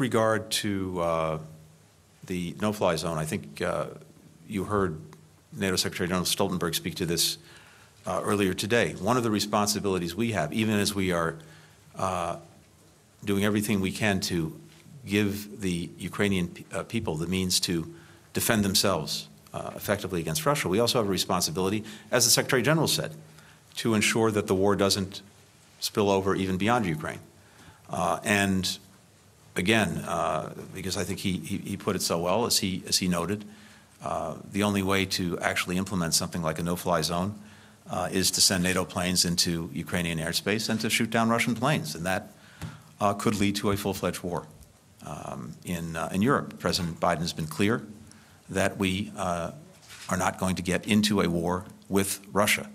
regard to uh, the no-fly zone, I think uh, you heard NATO Secretary General Stoltenberg speak to this uh, earlier today. One of the responsibilities we have, even as we are uh, doing everything we can to give the Ukrainian uh, people the means to defend themselves uh, effectively against Russia, we also have a responsibility, as the Secretary General said, to ensure that the war doesn't spill over even beyond Ukraine. And again, uh, because I think he, he, he put it so well, as he, as he noted, uh, the only way to actually implement something like a no-fly zone uh, is to send NATO planes into Ukrainian airspace and to shoot down Russian planes, and that uh, could lead to a full-fledged war um, in, uh, in Europe. President Biden has been clear that we uh, are not going to get into a war with Russia.